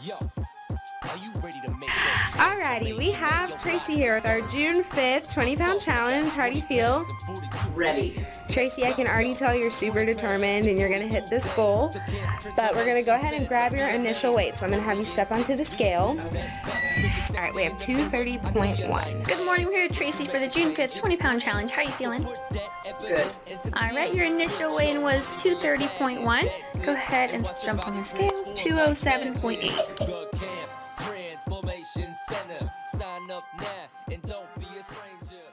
Yo, are you ready? Alrighty, we have Tracey here with our June 5th 20 pound challenge. How do you feel? Ready. Tracey, I can already tell you're super determined and you're going to hit this goal. But we're going to go ahead and grab your initial weight. So I'm going to have you step onto the scale. Alright, we have 230.1. Good morning, we're here Tracey for the June 5th 20 pound challenge. How are you feeling? Good. Alright, your initial weigh-in was 230.1. Go ahead and jump on the scale. 207.8. Center. Sign up now and don't be a stranger.